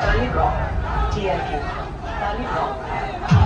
Tally rock, TLK. Tally rock.